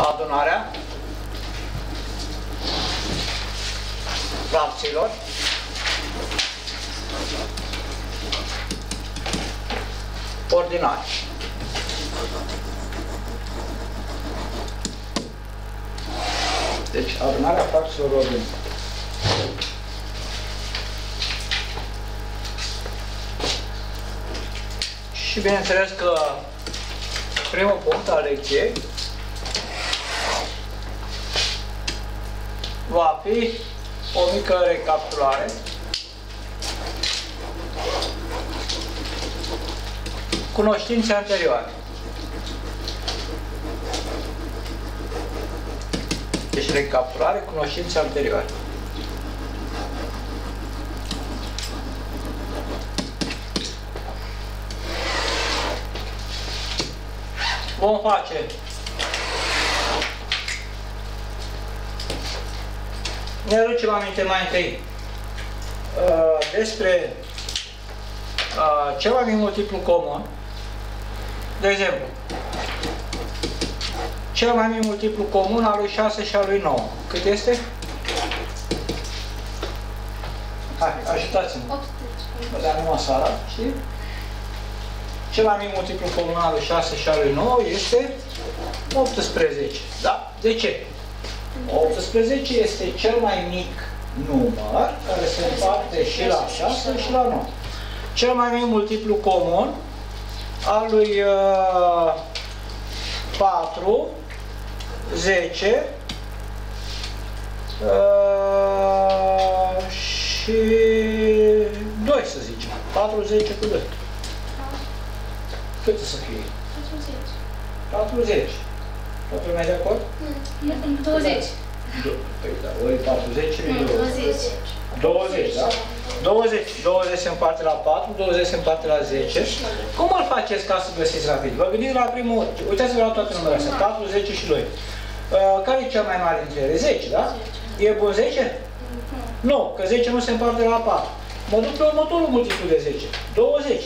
adunarea fracțiilor ordinare. Deci adunarea fracțiilor ordinare. Și bineînțeles că primul punct al lecției va fi o mică recapitulare cunoștințe anterioare. Deci recapitulare, cunoștințe anterioare. Vom face ne aducem aminte mai întâi uh, despre uh, cel mai mic multiplu comun. De exemplu, cel mai mic multiplu comun al lui 6 și al lui 9. Cât este? Hai, ajutați-mă. Vă dea numai sala, știi? Cel mai mic multiplu comun al lui 6 și al lui 9 este 18. Da? De ce? 18 este cel mai mic număr care se împarte și la 6 și la 9. Cel mai mic multiplu comun al lui uh, 4, 10 uh, și 2, să zicem. 4, 10 cu 2. Cât să fie? 40. 40. Toată lumea de acord? 20. Păi da, ori 40, ori 20. 20, da? 20, 20 se împarte la 4, 20 se împarte la 10. Cum îl faceți ca să găsiți rapid? Vă gândiți la primul, uitați-vă la toate numerele astea, 4, 10 și 2. Uh, care e cel mai mare dintre ele? 10, da? E bun 10? Nu, că 10 nu se împarte la 4. Mă duc pe următorul multiplu de 10. 20.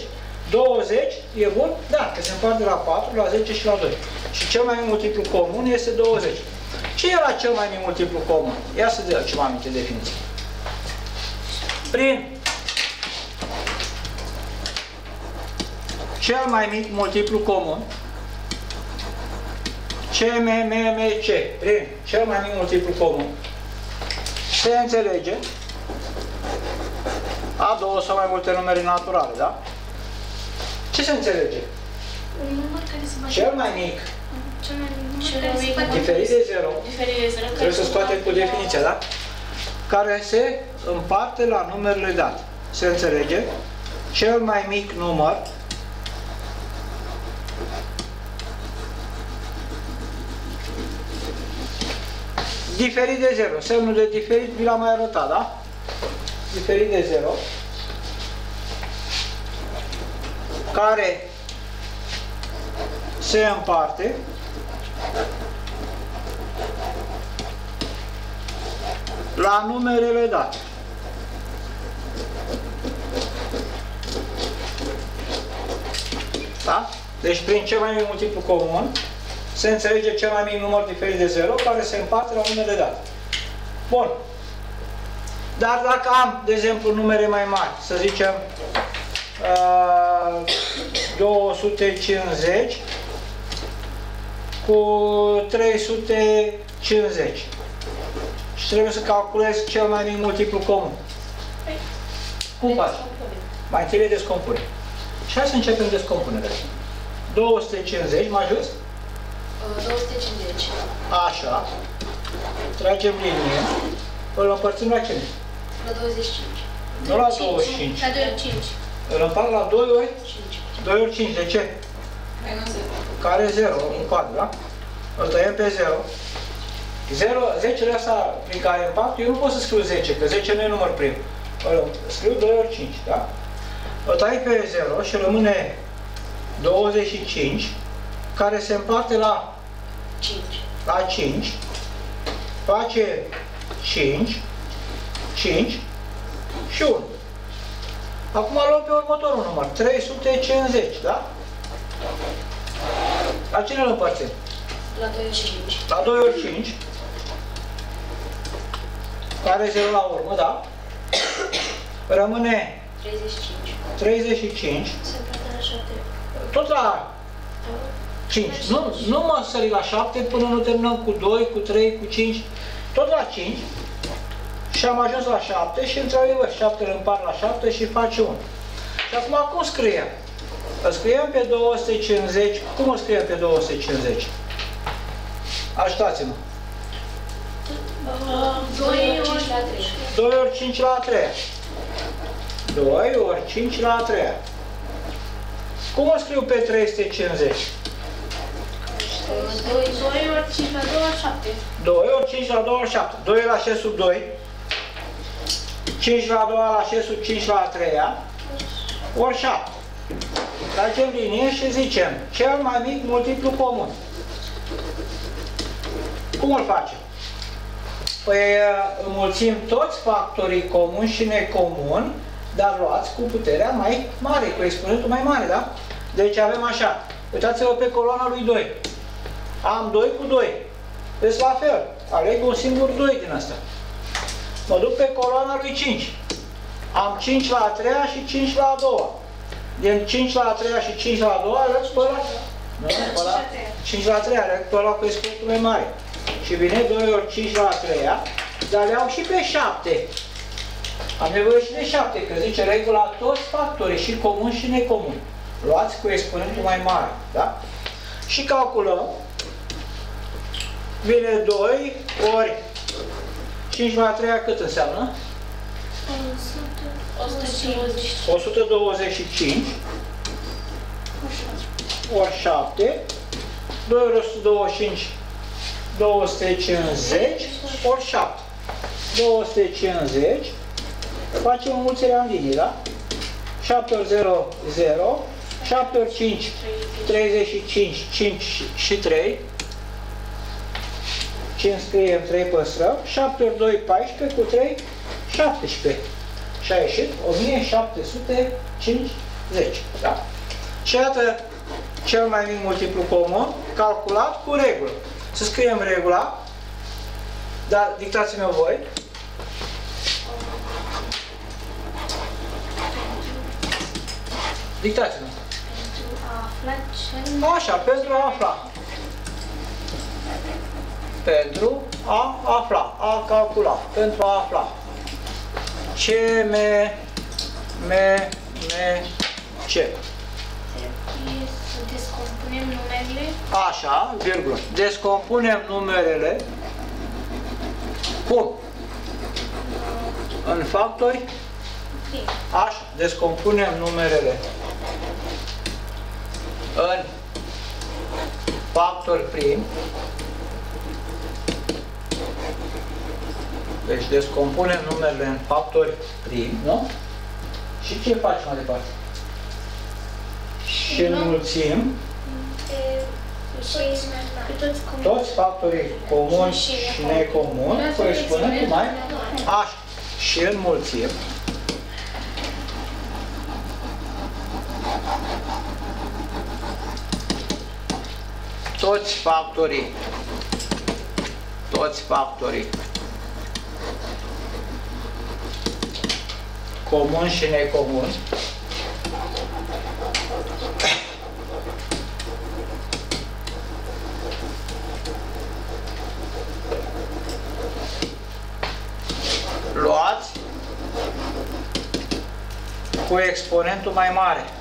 20 e bun? Da, că se împarte la 4, la 10 și la 2. Și cel mai mic multiplu comun este 20. Ce era cel mai mic multiplu comun? Ia să dea ceva aminte definiție. Prin cel mai mic multiplu comun CMMC, prin cel mai mic multiplu comun se înțelege a două sau mai multe numere naturale, da? Ce se înțelege? Un număr care se face... Cel mai mic, Cel mai mic Cel număr care mai se mic. face... diferit de 0, Diferit de zero. trebuie să scoatem cu definiția, da? Care se împarte la numerele date. Se înțelege? Cel mai mic număr diferit de 0. Semnul de diferit vi l-am mai arătat, da? Diferit de 0 care se împarte la numerele date. Da? Deci prin cel mai mic multiplu comun se înțelege cel mai mic număr diferit de 0 care se împarte la numerele date. Bun. Dar dacă am, de exemplu, numere mai mari, să zicem uh, 250 cu 350 și trebuie să calculez cel mai mic multiplu comun. Cum faci? Mai întâi le descompune. Și hai să începem descompunerea. 250 mai jos, 250. așa, tragem linie, îl împărțim la cine? La 25. Nu la 25. La 2 5. Îl împart la 2 ori 5. 2 ori 5. De ce? Care e 0 în quadru, da? Îl tăiem pe 0. 0, 10 asta prin care împart, eu nu pot să scriu 10, că 10 nu e număr prim. Îl scriu 2 ori 5, da? Îl tai pe 0 și rămâne 25, care se împarte la 5. la 5, face 5, 5 și 1. Acum luăm pe următorul număr, 350, da? La cine îl împărțim? La 2 ori 5. La 2 ori 5. Care 0 la urmă, da? Rămâne 35. 35. Se poate la 7. Tot la 5. Nu, nu mă sări la 7 până nu terminăm cu 2, cu 3, cu 5. Tot la 5. Și am ajuns la 7 și într-adevăr 7 îl împart la 7 și face 1. Și acum cum scriem? Îl scriem pe 250. Cum îl scriem pe 250? Ajutați-mă. 2 ori 5 la 3. 2 ori 5 la 3. 2 ori 5 la 3. Cum o scriu pe 350? 2 2 ori 5 la 2 ori 7. 2 ori 5 la 2 ori 7. 2 la 6 sub 2. 5 la 2 la 6 sub 5 la 3 ori 7. Tragem linie și zicem cel mai mic multiplu comun. Cum îl facem? Păi înmulțim toți factorii comuni și necomuni, dar luați cu puterea mai mare, cu exponentul mai mare, da? Deci avem așa, uitați-vă pe coloana lui 2. Am 2 cu 2. Deci la fel, aleg un singur 2 din asta. Mă duc pe coloana lui 5. Am 5 la a treia și 5 la a doua. Din 5 la a treia și 5 la a doua, aleg pe ăla. Nu, pe ăla. 5 la a treia, aleg pe ăla cu exponentul mai mare. Și vine 2 ori 5 la a treia, dar le iau și pe 7. Am nevoie și de 7, că zice regula toți factorii, și comun și necomun. Luați cu exponentul mai mare, da? Și calculăm. Vine 2 ori 5 la 3 cât înseamnă? 150. 125 ori 7, 2 ori 125, 250 ori 7. 250, facem înmulțirea în linie, da? 7 ori 0, 0, 7 ori 5, 35, 5 și 3, 5 scriem, 3 păstrăm, 7 ori 2, 14, cu 3, 17. Și a ieșit 1750, da? Și iată cel mai mic multiplu comun, calculat cu regulă. Să scriem regula, dar dictați-mi-o voi. Dictați-mi. Pentru a afla cel Așa, pentru a afla. Pentru a afla, a calcula, pentru a afla. Ce, me, me, me, ce. trebuie să descompunem numerele Așa, virgulă. Descompunem numerele. Cum? În factori? prin Așa, descompunem numerele în factori prim. Deci descompunem numerele în factori prim, nu? Și ce facem mai departe? Și înmulțim și pe toți cum toți factorii comuni și necomuni cu exponentul mai așa. Și înmulțim. Toți factorii. Toți factorii comuni și necomuni luați cu exponentul mai mare.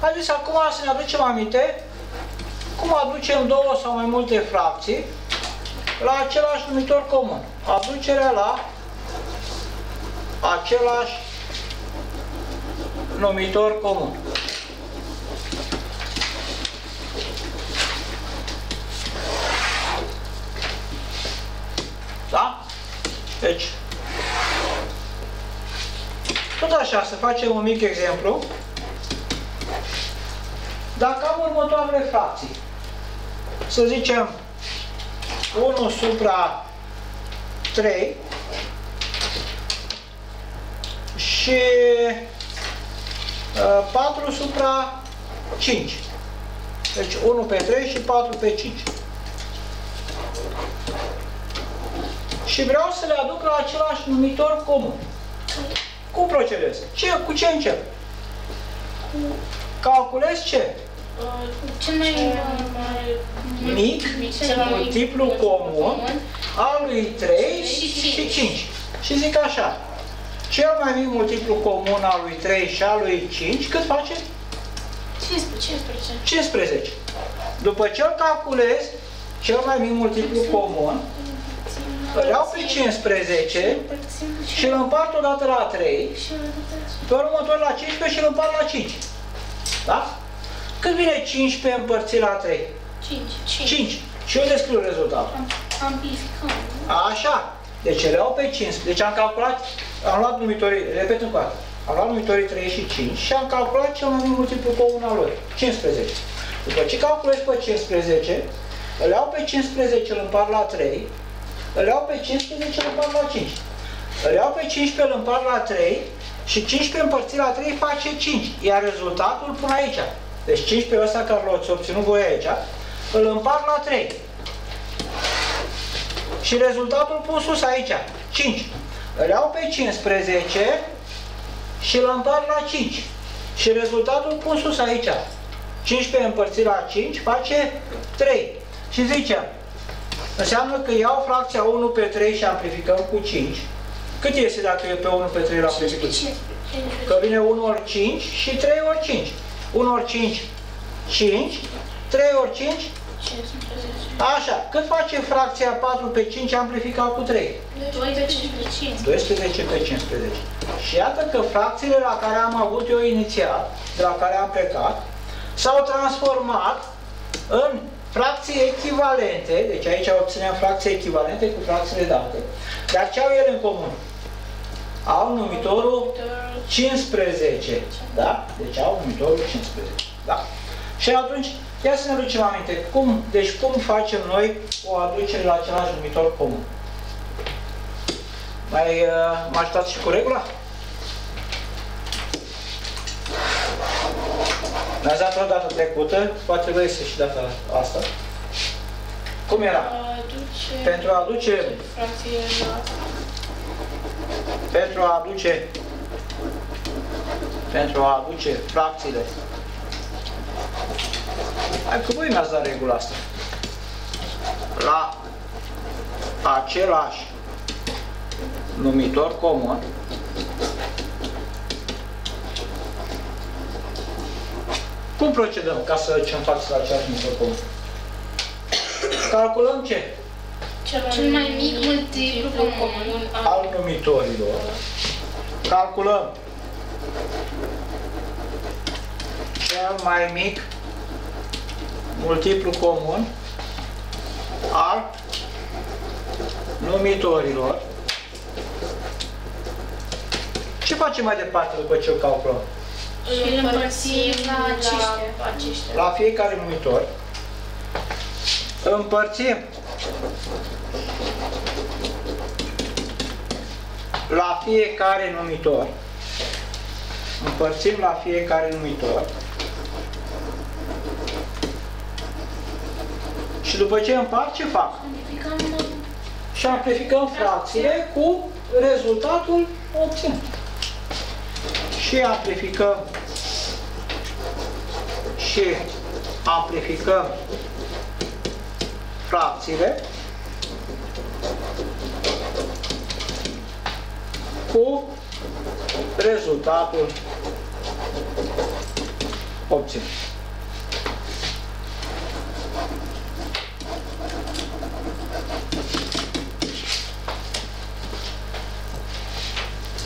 A zis acum să ne aducem aminte cum aducem două sau mai multe fracții la același numitor comun. Aducerea la același numitor comun. Da? Deci, tot așa, să facem un mic exemplu. Dacă am următoarele fracții, să zicem 1 supra 3 și uh, 4 supra 5. Deci 1 pe 3 și 4 pe 5. Și vreau să le aduc la același numitor comun. Cum procedez? Ce, cu ce încep? Calculez ce? Cel mai Mic, cel mai multiplu comun al lui 3 și 5. Și zic așa, cel mai mic multiplu comun al lui 3 și al lui 5, cât face? 15. 15. După ce îl calculez, cel mai mic multiplu comun, îl iau pe 15 și îl împart odată la 3, pe următor la 15 și îl împart la 5. Da? Cât vine 15 împărțit la 3? 5. 5. Și eu descriu rezultatul. Amplificăm. Așa. Deci le iau pe 15. Deci am calculat, am luat numitorii, repet încă o dată, am luat numitorii 3 și 5 și am calculat cel mai mic multiplu comun al lor, 15. După ce calculez pe 15, îl iau pe 15, îl împart la 3, îl iau pe 15, îl împart la 5. Îl iau pe 15, îl împart la 3 și 15 împărțit la 3 face 5. Iar rezultatul îl pun aici. Deci 15 ăsta care l-ați obținut voi aici, îl împart la 3. Și rezultatul pun sus aici, 5. Îl iau pe 15 și îl împart la 5. Și rezultatul pun sus aici. 15 împărțit la 5 face 3. Și zicem, înseamnă că iau fracția 1 pe 3 și amplificăm cu 5. Cât este dacă e pe 1 pe 3 la amplificat? Că vine 1 ori 5 și 3 ori 5. 1 ori 5, 5. 3 ori 5, 15. așa. Cât face fracția 4 pe 5 amplificat cu 3? 12 pe 5. 12 pe 15. Și iată că fracțiile la care am avut eu inițial, de la care am plecat, s-au transformat în fracții echivalente, deci aici obținem fracții echivalente cu fracțiile date. Dar ce au ele în comun? Au numitorul 15, da? Deci au numitorul 15, da? Și atunci, ia să ne aducem aminte, cum, deci cum facem noi o aducere la același numitor comun? Mai uh, mă ajutați și cu regula? Mi-ați dat o dată trecută, poate vă iese și data asta. Cum era? Aduce Pentru a aduce, fracție la pentru a aduce, pentru a aduce fracțiile. Hai că voi mi-ați dat regula asta. La același numitor comun, cum procedăm ca să ducem față la același numitor comun? Calculăm ce? Cel mai mic multiplu comun al numitorilor. Calculăm cel mai mic multiplu comun al numitorilor. Ce facem mai departe după ce o calculăm? și îl împărțim la aceștia. aceștia. La fiecare numitor împărțim la fiecare numitor. Împărțim la fiecare numitor. Și după ce împart, ce fac? Amplificăm Și amplificăm fracțiile cu rezultatul obținut. Și amplificăm. Și amplificăm fracțiile cu rezultatul obținut.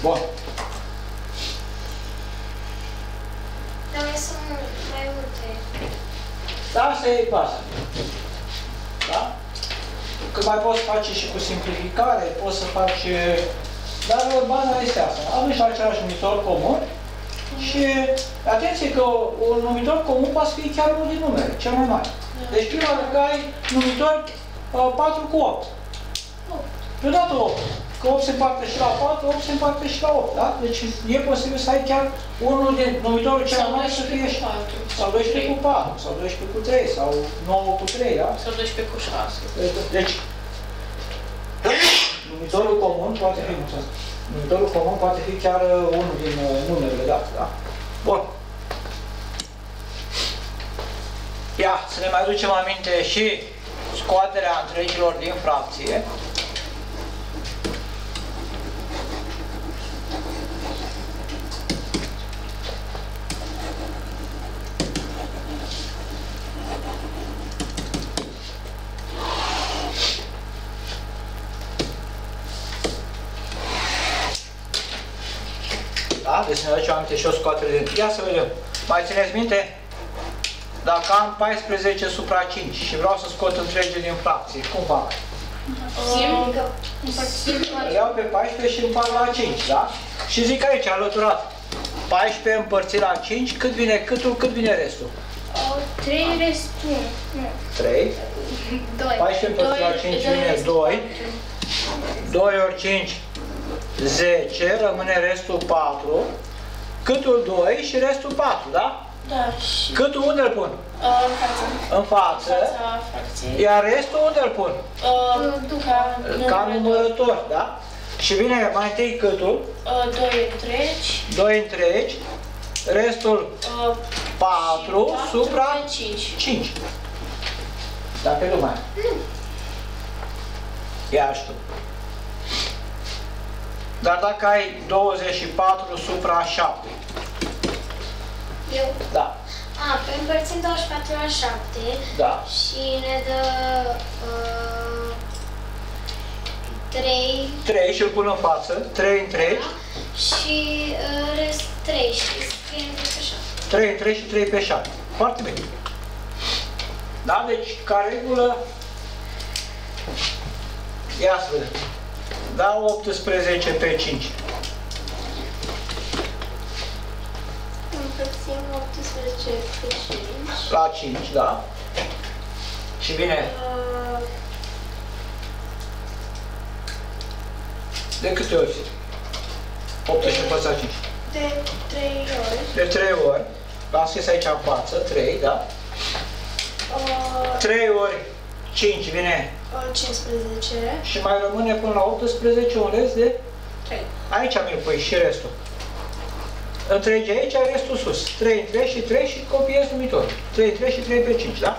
Bun. Dar mai sunt mai multe. Da, asta e baza. Da? că mai poți face și cu simplificare, poți să faci... Dar baza este asta. Avem și același numitor comun și atenție că un numitor comun poate fi chiar unul din numere, cel mai mare. Deci prima dată că ai numitor uh, 4 cu 8. Deodată 8. Că 8 se împarte și la 4, 8 se împarte și la 8, da? Deci e posibil să ai chiar unul din numitorul cel mai mare să fie și 4. sau 12 cu 4, sau 12 cu 3, sau 9 cu 3, da? Sau 12 cu 6. Deci, numitorul comun poate fi, mulțumesc, numitorul comun poate fi chiar uh, unul din uh, numerele date, da? Bun. Ia, să ne mai aducem aminte și scoaterea întregilor din fracție. Să ne aducem aminte și o scoatere din... Ia să vedem. Mai țineți minte? Dacă am 14 supra 5 și vreau să scot întregi din fracție, cum fac? Simt că împărțim Îl iau pe 14 și împart la 5, da? Și zic aici, alăturat. 14 împărțit la 5, cât vine câtul, cât vine restul? 3 restul. Nu. 3. 2. 14 împărțit la 5 vine 2. 2 ori 5, 10, rămâne restul 4. Câtul 2 și restul 4, da? Da, și Câtul unde îl pun? uh, în fața. În față. Fața fracției. Iar restul unde îl pun? Uh, ca Ca numărător. numărător, da? Și vine mai întâi câtul, Uh, 2 întregi. 2 întregi, restul Uh, 4 supra 5. 5. Dacă nu mai. Ia și tu. Dar dacă ai 24 supra 7, Eu. da, A, pe împărțim 24 la 7 da, și ne dă uh, 3 3 și îl pun în față, 3 întregi, și uh, rest 3 și scriem de pe 7. 3 întregi și 3 pe 7. Foarte bine. Da, deci ca regulă, ia să vedem. Da 18 pe 5. Împărțim 18 pe 5. La 5, da. Și vine Uh, de câte ori? 18 împărțit la 5. de 3 ori. De 3 ori. L-am scris aici în față, 3, da? Uh, 3 ori 5 vine 15. și mai rămâne până la 18 un rest de... 3. Aici mi-l pui și restul. Întregi aici, restul sus. 3 întregi și 3 și copiez numitor. 3 întregi și 3 pe 5, da?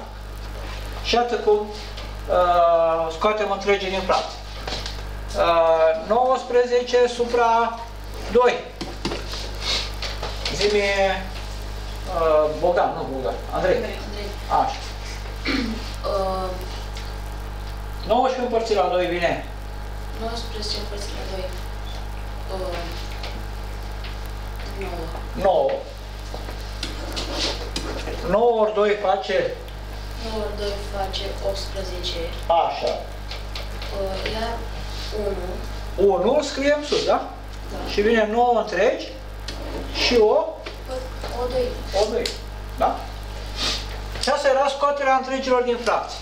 Și atât cum uh, scoatem întregi din fracție. Uh, 19 supra 2. Zi-mi uh, Bogdan, nu Bogdan, Andrei. Așa. Uh, 19 împărțit la 2 vine 19 împărțit la 2. Uh, 9. 9. 9 ori 2 face 9 ori 2 face 18. așa. Uh, iar 1. 1 scriem sus, da? Da. Și vine 9 întregi și o, O 2. o 2. Da? Și asta era scoaterea întregilor din fracție.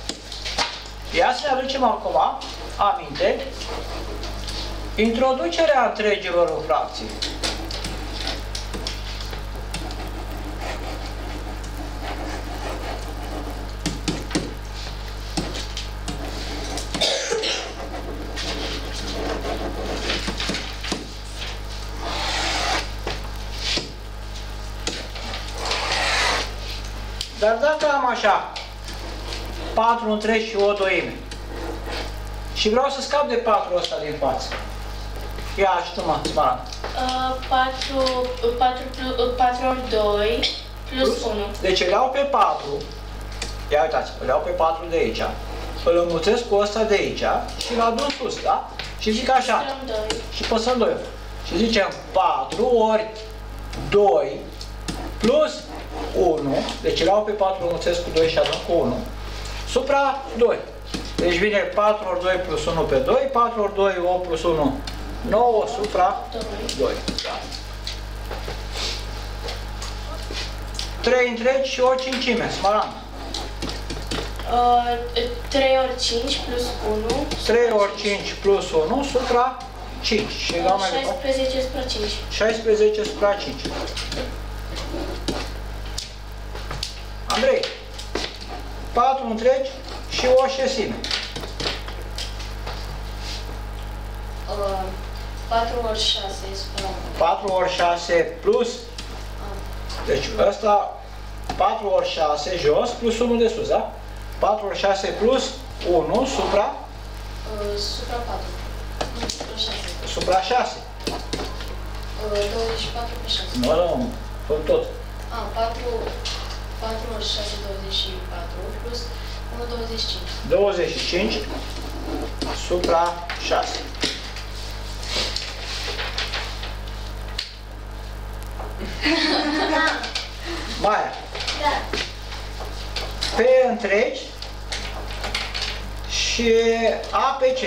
Ia să ne aducem acum aminte introducerea întregilor în fracție. Dar dacă am așa 4 întregi și o doime și vreau să scap de 4 ăsta din față. Ia și tu mă, Smaran. Uh, 4, 4, 4 ori 2 plus 1. Deci îl iau pe 4. Ia uitați, îl iau pe 4 de aici. Îl înmulțesc cu ăsta de aici și îl adun sus, da? Și zic așa. Păstrăm 2. Și păsăm 2 Și zicem 4 ori 2 plus 1. Deci îl iau pe 4, îl înmulțesc cu 2 și adun cu 1. Supra 2. Deci vine 4 ori 2 plus 1 pe 2, 4 ori 2, 8 plus 1, 9 supra 2. Da. 3 întregi și o cincime, smarand. Uh, 3 ori 5 plus 1. 3 ori 5 plus 1 supra 5. Și egal mai departe. 16 supra 5. 16 supra 5. Andrei, 4 întregi și o șesime. Uh, 4 ori 6 supra 1. 4 ori 6 plus, deci ăsta 4 ori 6 jos plus 1 de sus, da? 4 ori 6 plus 1 supra, Uh, supra 4. Nu, supra 6. supra 6. Uh, 24 pe 6. Nu, nu, fă tot. Ah, 4, 4 ori 6, 24 plus 1, 25. 25 supra 6. Maia, Da. pe întregi și A pe C.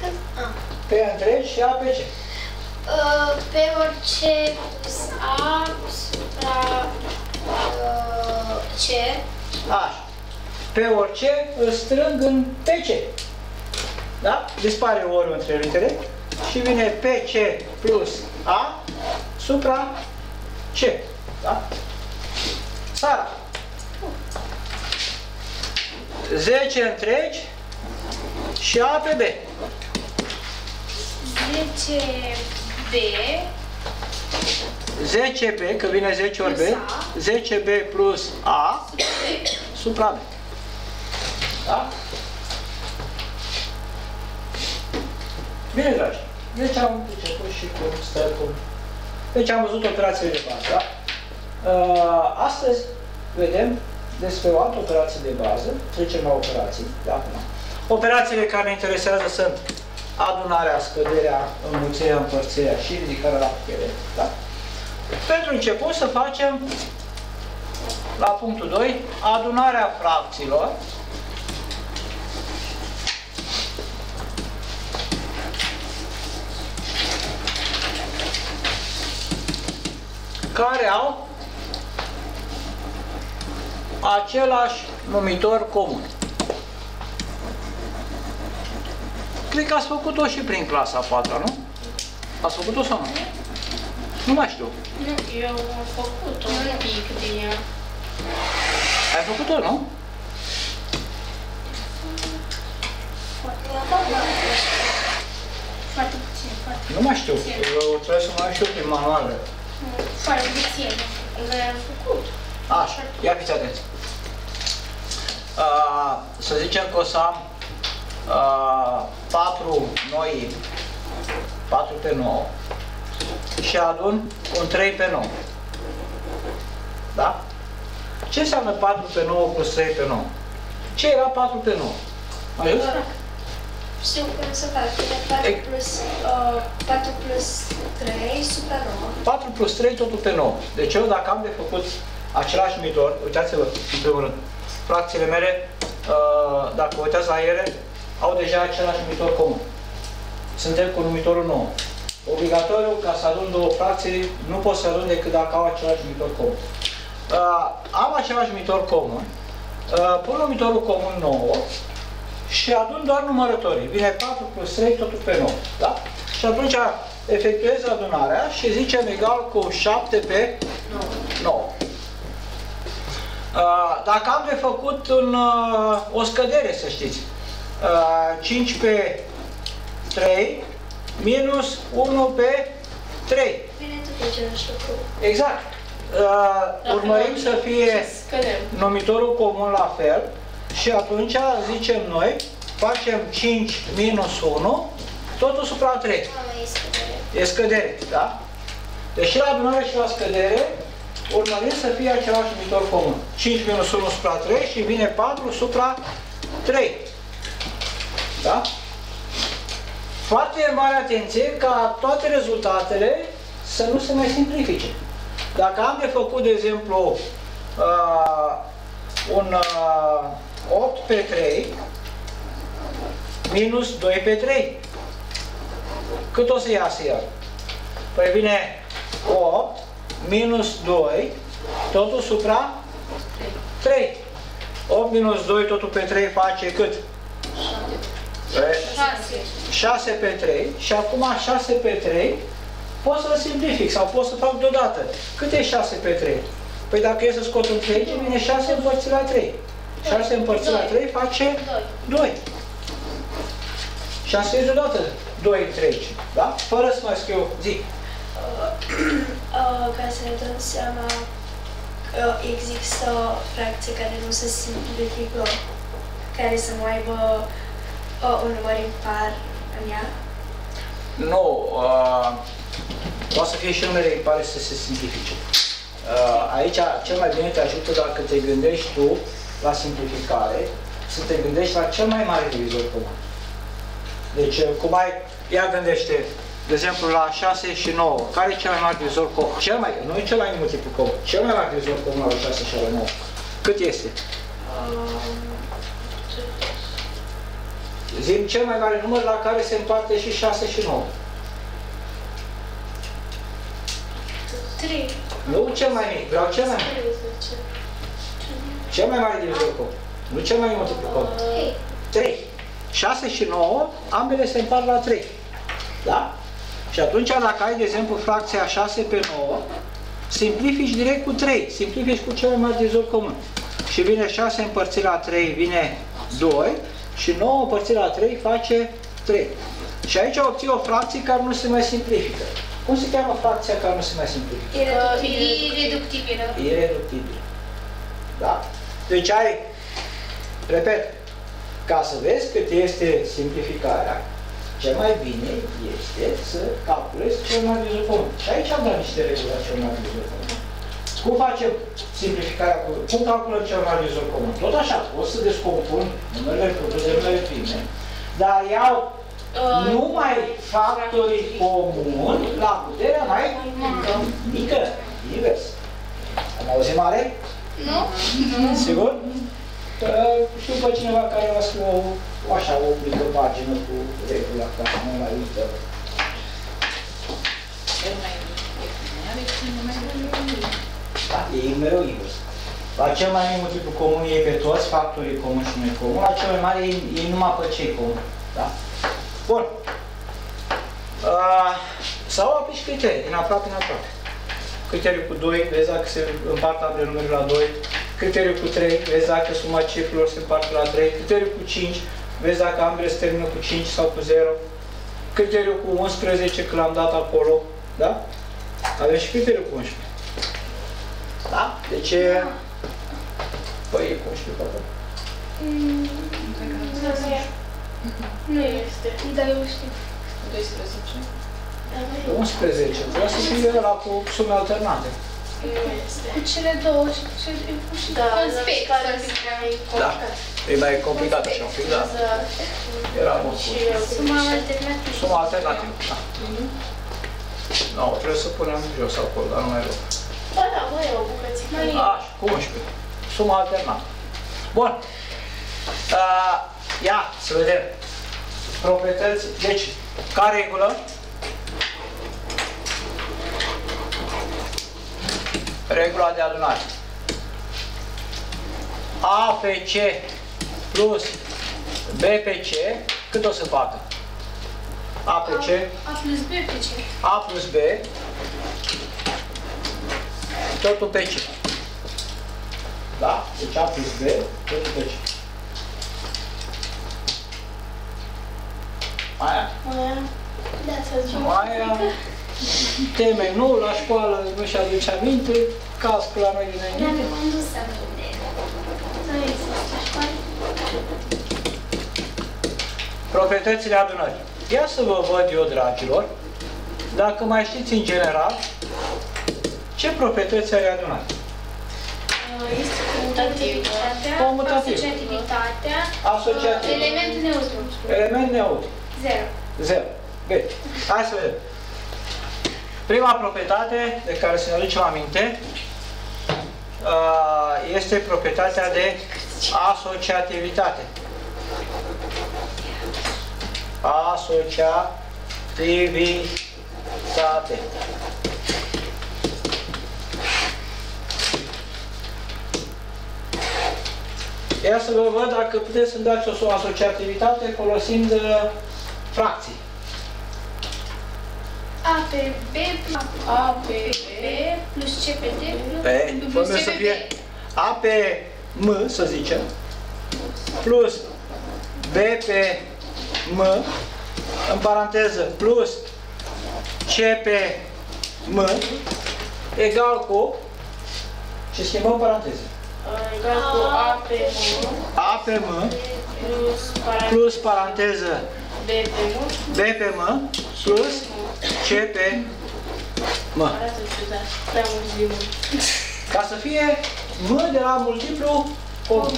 Cât? A. Pe întregi și A pe C. Uh, Pe orice plus A supra uh, C. Așa. Pe orice îl strâng în PC. Da? Dispare ori între litere și vine PC plus A supra C. Da? Sara. 10 întregi și A pe B. 10 B 10B, că vine 10 ori B, Plus A. 10B plus A supra B. Da? Bine, dragi. Deci am început și cu stătul. Deci am văzut operațiile de bază, da? Uh, Astăzi vedem despre o altă operație de bază. Trecem la operații, da? Operațiile care ne interesează sunt adunarea, scăderea, înmulțirea, împărțirea și ridicarea la putere, da? Pentru început să facem la punctul 2 adunarea fracțiilor care au același numitor comun. Cred că ați făcut-o și prin clasa 4 nu? Ați făcut-o sau nu? Nu mai știu. Nu, eu am făcut un pic din ea. Ai făcut-o, nu? Foarte puțin, foarte, Nu mai știu. Eu trebuie să mai știu prin manuale. foarte puțin. Dar am făcut. Așa, ia fiți atenți. Uh, să zicem că o să am uh, 4 noi, 4 pe 9 și adun un 3 pe 9. Da? Ce înseamnă 4 pe 9 plus 3 pe 9? Ce era 4 pe 9? Mai ajuns? Știu cum să fac. Bine, 4 Ex- plus, uh, 4 plus 3 supra 9. 4 plus 3 totul pe 9. Deci eu dacă am de făcut același numitor, uitați-vă în primul rând, fracțiile mele, uh, dacă vă uitați la ele, au deja același numitor comun. Suntem cu numitorul 9. Obligatoriu, ca să adun două fracții, nu pot să adun decât dacă au același numitor comun. Uh, am același numitor comun, uh, pun numitorul comun 9 și adun doar numărătorii. Vine 4 plus 3, totul pe 9. Da? Și atunci efectuez adunarea și zicem egal cu 7 pe 9. Uh, Dacă am de făcut un, uh, o scădere, să știți, uh, 5 pe 3 minus 1 pe 3. Vine tot același lucru. Exact. Uh, Urmărim să fie Scădem. numitorul comun la fel și atunci zicem noi, facem 5 minus 1, totul supra 3. Mama este de E scădere, da? Deci și la adunare și la scădere urmărim să fie același numitor comun. 5 minus 1 supra 3 și vine 4 supra 3. Da? Foarte mare atenție ca toate rezultatele să nu se mai simplifice. Dacă am de făcut, de exemplu, uh, un uh, 8 pe 3 minus 2 pe 3. Cât o să iasă el? Păi vine 8 minus 2, totul supra 3. 8 minus 2, totul pe 3 face cât? 6. 6 pe 3 și acum 6 pe 3 pot să-l simplific sau pot să fac deodată. Cât e 6 pe 3? Păi dacă e să scot un 3, vine 6 împărțit la 3. 6 împărțit la 3 face 2. 6 e deodată 2 întregi, da? Fără să mai scriu, zic. Uh, ca să ne dăm seama că există fracții care nu se simplifică, care să nu aibă uh, un număr impar în ea. Nu, uh, poate să fie și numere impare să se simplifice. Uh, aici cel mai bine te ajută dacă te gândești tu la simplificare, să te gândești la cel mai mare divizor comun. Deci, uh, cum ai, ea gândește, de exemplu, la 6 și 9, care e cel mai mare divizor comun? Cel mai, nu e cel mai multiplu comun, cel mai mare divizor comun la 6 și la 9. Cât este? Zim cel mai mare număr la care se împarte și 6 și 9. 3. Nu cel mai mic, vreau cel mai mic. Cel mai mare divizor comun. Nu cel mai multiplu comun. 3. 6 și 9, ambele se împart la 3. Da? Și atunci, dacă ai, de exemplu, fracția 6 pe 9, simplifici direct cu 3. Simplifici cu cel mai mare divizor comun. Și vine 6 împărțit la 3, vine 2. Și 9 împărțit la 3 face 3. Și aici obții o fracție care nu se mai simplifică. Cum se cheamă fracția care nu se mai simplifică? Ireductibilă. Ireductibil. Da? Deci ai, repet, ca să vezi cât este simplificarea, cel mai bine este să calculezi cel mai divizor comun. Și aici am dat niște reguli la cel mai divizor comun. Cum facem simplificarea? cu- Cum calculăm cel mai divizor comun? Tot așa, pot să descompun numerele produse, numerele prime, dar iau numai factorii comuni la puterea mai mică. Mică, invers. Am auzit mare? Nu? Sigur? Că știu pe cineva care va scrie o, o așa, o mică pagină cu regula ca nu mai uită. Da, e mereu invers. La cel mai mic multiplu comun e pe toți factorii comuni și necomuni, la cel mai mare e, e numai pe cei comuni. Da? Bun. Uh, sau aplici criterii, din aproape în aproape. Criteriul cu 2, vezi dacă se împart ambele numere la 2. Criteriul cu 3, vezi dacă suma cifrelor se împarte la 3. Criteriul cu 5, vezi dacă ambele se termină cu 5 sau cu 0. Criteriul cu 11, că l-am dat acolo. Da? Avem și criteriul cu 11. Da? Deci e... Păi e cu 11 pe acolo. Nu este. Da, eu știu. 11. Trebuie să fie la cu sume alternate. Cu cele două și cu cele și Da, cu spec. pare să fie mai Da. complicat. E mai complicat așa un pic, da. Era mult Și bun. eu Suma alternativă. Suma alternativă, da. Nu, trebuie să punem jos acolo, dar nu mai rău. Ba da, mai e o bucățică. Mai e. Așa, cu 11. Suma alternată. Bun. Uh, ia, să vedem. Proprietăți. Deci, ca regulă, regula de adunare. A pe C plus B pe C, cât o să facă? A pe C, A plus B pe ce? A plus B, totul pe C. Da? Deci A plus B, totul pe C. Aia, Da, să zicem. aia, teme nou la școală, nu-și aduce aminte, cască la noi din Dar minte. nu m-am dus aminte. Nu există școală. Proprietățile adunării. Ia să vă văd eu, dragilor, dacă mai știți în general, ce proprietăți are adunarea. Este comutativitatea, Comutativ. asociativitatea, Asociativ. element neutru. Element neutru. Zero. Zero. Bine. Hai să vedem. Prima proprietate de care să ne aducem aminte uh, este proprietatea de asociativitate. Asociativitate. Ia să vă văd dacă puteți să-mi dați o asociativitate folosind uh, fracții. A pe B A pe B plus C pe D Pe, plus formă C să pe fie B. A pe M, să zicem, plus B pe M, în paranteză, plus C pe M, egal cu, și schimbăm paranteză, egal cu A pe M A pe M, plus paranteză plus paranteză B pe M B pe M, plus C pe M. Arată ciudat, prea mult zi mult. Ca să fie M de la multiplu comun.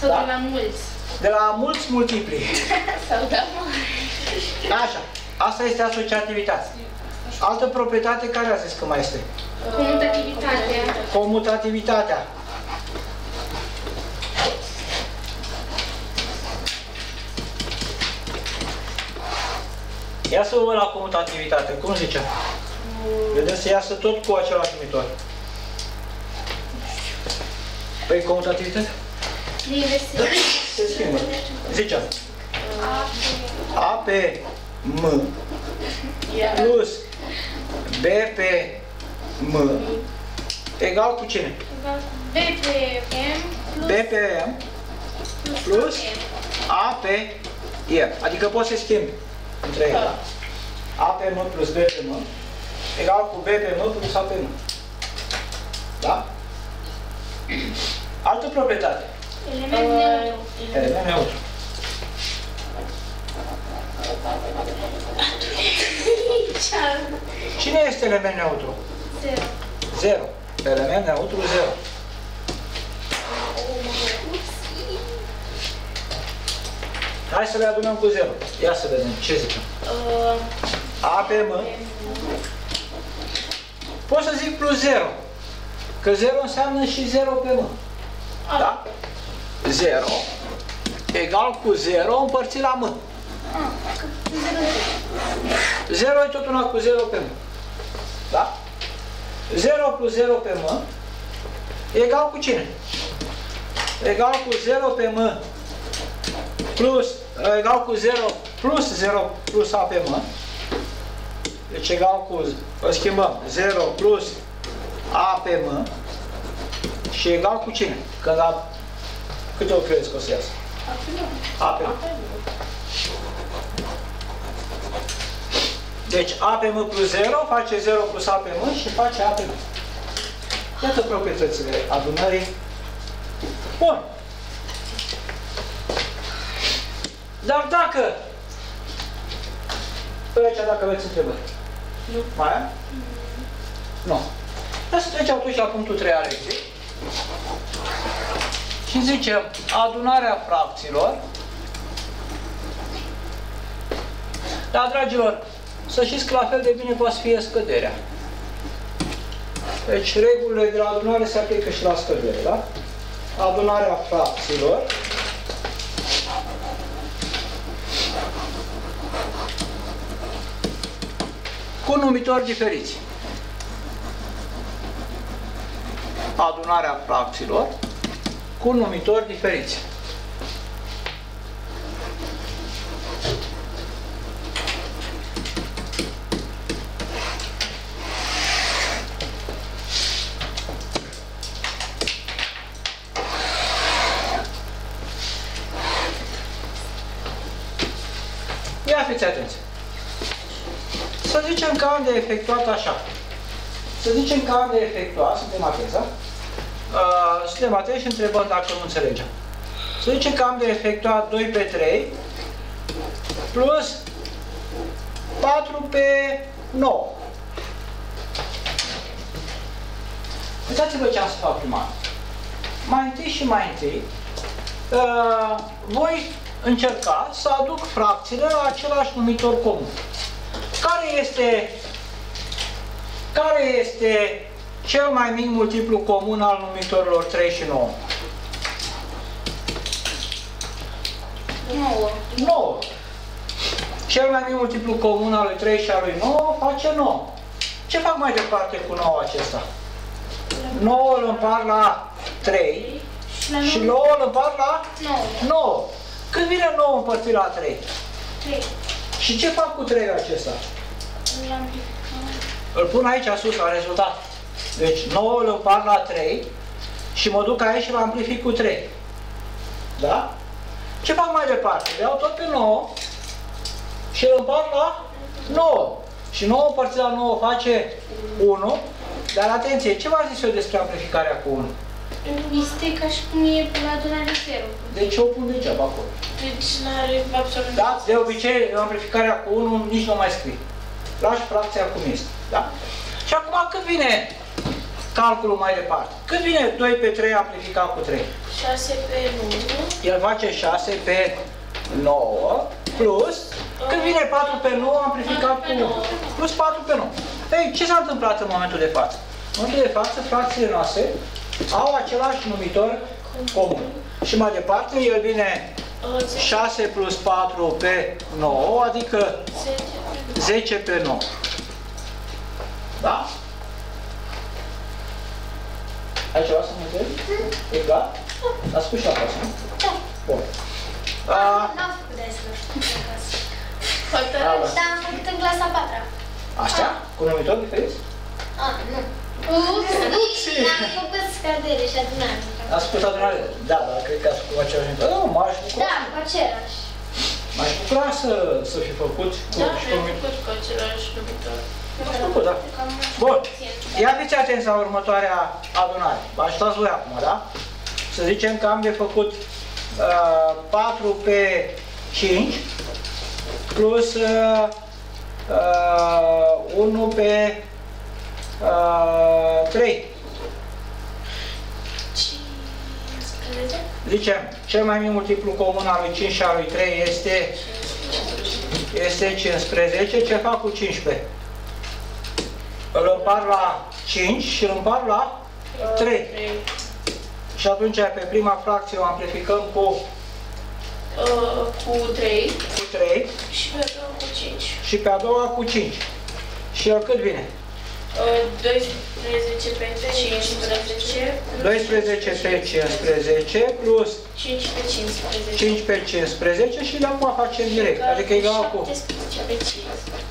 Sau Da. de la mulți. De la mulți multipli. Sau da mă. Așa. Asta este asociativitatea. Altă proprietate care a zis că mai este? Comutativitatea. Comutativitatea. Ia să vă la comutativitate. Cum zice? Vedeți să iasă tot cu același numitor. Păi comutativitate? Inversiune. Se schimbă. Zice. A pe M Iar plus B pe M egal cu cine? B pe M plus B pe M plus A pe E. Adică poți să schimbi între ele. da? A pe M plus B pe M egal cu B pe M plus A pe M. Da? Altă proprietate. element neutru. Element neutru. Cine este element neutru? Zero. 0. Element neutru 0. Hai să le adunăm cu 0. Ia să vedem ce zicem. uh, A pe M. Pot să zic plus 0. Că 0 înseamnă și 0 pe M. Da? 0 egal cu 0 împărțit la M. 0 e tot una cu 0 pe M. Da? 0 plus 0 pe M egal cu cine? Egal cu 0 pe M plus, egal cu 0 plus 0 plus A pe M. Deci egal cu, o schimbăm, 0 plus A pe M și egal cu cine? Când A, câte o crezi că o să iasă? A pe M. Deci A pe M plus 0 face 0 plus A pe M și face A pe M. Iată proprietățile adunării. Bun. Dar dacă... Pe aici dacă aveți întrebări. Nu. Mai am? Nu. Hai să trecem atunci la punctul 3 al lecției. Și zicem adunarea fracțiilor. Dar, dragilor, să știți că la fel de bine poate să fie scăderea. Deci regulile de la adunare se aplică și la scădere, da? Adunarea fracțiilor. Cu numitori diferiți. Adunarea fracțiilor cu numitori diferiți. Zicem că am de efectuat așa. Să zicem că am de efectuat, suntem atenți, da? Uh, suntem atenți și întrebăm dacă nu înțelegem. Să zicem că am de efectuat 2 pe 3 plus 4 pe 9. Uitați-vă ce am să fac prima dată. Mai întâi și mai întâi, uh, voi încerca să aduc fracțiile la același numitor comun. Care este, care este cel mai mic multiplu comun al numitorilor 3 și 9. 9. 9. Cel mai mic multiplu comun al lui 3 și al lui 9 face 9. Ce fac mai departe cu 9 acesta? 9 îl împart la 3 Și la și 9. 9 îl împart la 9. 9. Când vine 9 împărțit la 3? 3. Și ce fac cu 3 acesta? Îl amplificăm. Îl pun aici sus la rezultat. Deci 9 îl împart la 3 și mă duc aici și îl amplific cu 3. Da? Ce fac mai departe? Le iau tot pe 9 și îl împart la 9. Și 9 împărțit la 9 face 1. Dar atenție, ce v-am zis eu despre amplificarea cu 1? Este ca și cum e la adunare zero. Deci o pun degeaba acolo. Deci n-are absolut Da? De obicei, amplificarea cu 1 nici nu mai scrii. Lași fracția cum este. Da? Și acum când vine calculul mai departe? Când vine 2 pe 3 amplificat cu 3? 6 pe 9. El face 6 pe 9 plus, când vine 4 pe 9 amplificat cu 1, plus 4 pe 9. Ei, ce s-a întâmplat în momentul de față? În momentul de față, fracțiile noastre au același numitor comun. Și mai departe, el vine 6 plus 4 pe 9, adică 10 pe 9. Da? Ai ceva să mă întrebi? E clar? A spus și acasă, nu? Da. Bun. A, N-am făcut de asta, nu știu, în clasă. Bravo. Dar am făcut în clasa a patra. Așa? Cu numitori diferiți? A, nu. Upsi! Am făcut scădere și adunare. A spus adunare? Da, dar cred că ați făcut același numitor. Nu, m-aș bucura, Da, cu același. m-aș bucura să, să fi făcut cu, Da, și și cu am numitor. făcut cu același numitor. Ați făcut, da. Bun. Ia fiți atenți la următoarea adunare. Vă ajutați voi acum, da? Să zicem că am de făcut uh, 4 pe 5 plus uh, uh, 1 pe uh, 3. Zicem, cel mai mic multiplu comun al lui 5 și al lui 3 este, este 15. Ce fac cu 15? Îl împar la 5 și îl împar la 3. Și atunci pe prima fracție o amplificăm cu, Uh, cu 3 cu 3 și pe a doua cu 5. și pe a doua cu 5. Și el cât vine? Uh, 12 pe 15. 12 pe 15 plus 5 pe 15. 5 pe 15 și de acum facem direct. Adică egal cu 17 pe 5.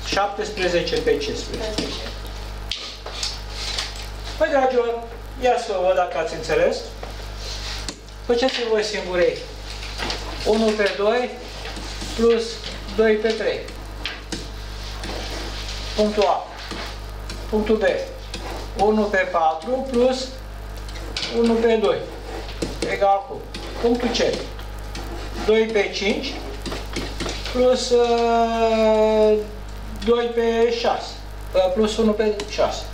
17 pe 15. Păi, dragilor, ia să văd dacă ați înțeles. Faceți voi singurei. 1 pe 2 plus 2 pe 3. Punctul A. Punctul B. 1 pe 4 plus 1 pe 2. Egal cu. Punctul C. 2 pe 5 plus uh, 2 pe 6. Uh, plus 1 pe 6.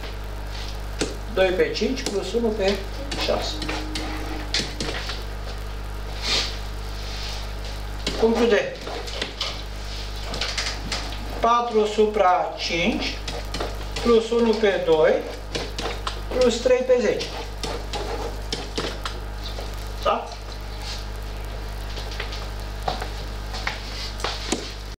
2 pe 5 plus 1 pe 6. Punctul D. 4 supra 5 plus 1 pe 2 plus 3 pe 10. Da?